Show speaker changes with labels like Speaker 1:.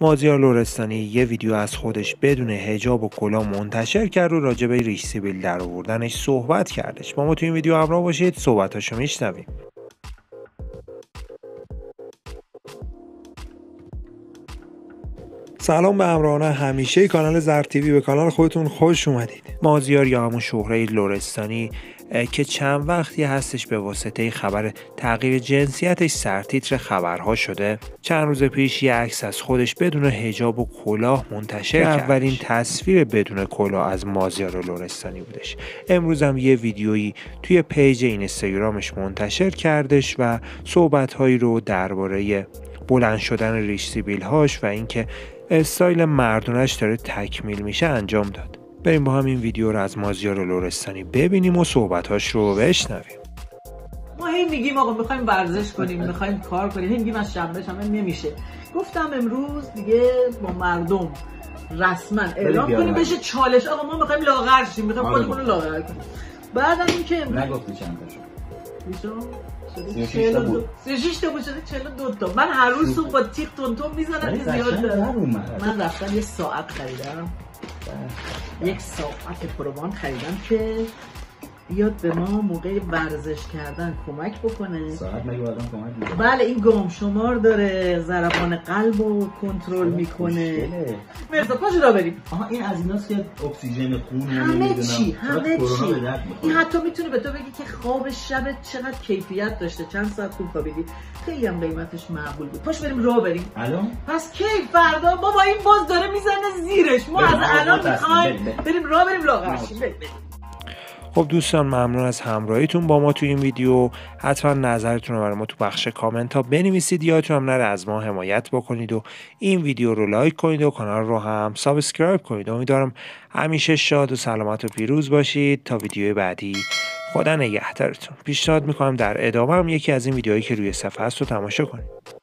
Speaker 1: مازیار لورستانی یه ویدیو از خودش بدون هجاب و کلاه منتشر کرد و راجع به ریش سیبیل در آوردنش صحبت کردش. با ما تو این ویدیو همراه باشید صحبتاشو میشنویم. سلام به همراهان همیشه کانال زر تیوی به کانال خودتون خوش اومدید. مازیار یا همون شهره لورستانی که چند وقتی هستش به واسطه خبر تغییر جنسیتش سرتیتر خبرها شده. چند روز پیش یه عکس از خودش بدون هجاب و کلاه منتشر کرد. اولین تصویر بدون کلاه از مازیار لورستانی بودش. امروز هم یه ویدیویی توی پیج اینستاگرامش منتشر کردش و صحبتهایی رو درباره بلند شدن ریش سیبیل هاش و اینکه استایل مردونش داره تکمیل میشه انجام داد. بریم با هم این ویدیو رو از مازیار لرستانی ببینیم و صحبتاش رو بشنویم.
Speaker 2: ما هی میگیم آقا می‌خوایم ورزش کنیم می‌خوایم کار کنیم هی میگیم از شنبه شنبه نمیشه. گفتم امروز دیگه با مردم رسما اعلام کنیم بشه چالش. آقا ما می‌خوایم لاغر شیم می‌خوایم خودمون رو لاغر کنیم. بعدم اینکه
Speaker 3: نگفتی چند تاشو
Speaker 2: 36 تا بود. شده 42 تا. من هر روز صبح با تیغ تون تون می‌زنم که زیاد دارم. من رفتم یه ساعت خریدم. یک ساعت پروان خریدم که بیاد به ما موقع ورزش کردن کمک بکنه.
Speaker 3: ساعت مگه آدم کمک
Speaker 2: بله این گام شمار داره ضربان قلب رو کنترل می‌کنه. مرزا پاش را بریم؟
Speaker 3: آها این از ایناست که اکسیژن خون
Speaker 2: همه چی همه چی. این حتی می‌تونه به تو بگی که خواب شب چقدر کیفیت داشته چند ساعت خوب خوابیدی. خیلی هم قیمتش معقول بود. پاش بریم راه بریم.
Speaker 3: الان؟
Speaker 2: پس کی؟ فردا؟ بابا این باز داره می‌زنه زیرش. ما از الان می‌خوایم بریم راه بریم لاغر
Speaker 1: خب دوستان ممنون از همراهیتون با ما تو این ویدیو. حتما نظرتون رو برای ما تو بخش کامنت ها بنویسید یادتون هم نره از ما حمایت بکنید و این ویدیو رو لایک کنید و کانال رو هم subscribe کنید. امیدوارم همیشه شاد و سلامت و پیروز باشید. تا ویدیو بعدی خدا نگهدارتون. پیشنهاد می‌کنم در ادامه هم یکی از این ویدیوهایی که روی صفحه هست رو تماشا کنید.